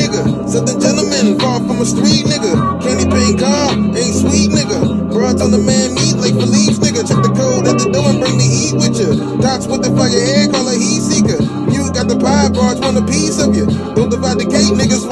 nigga. Southern gentleman, far from a street nigga. Candy paint car, ain't sweet nigga. Broads on the man meat like police nigga. Check the code at the door and bring the heat with you. Dots with the fire head, call a heat seeker. You got the pie, broads want a piece of you. Don't divide the cake, niggas.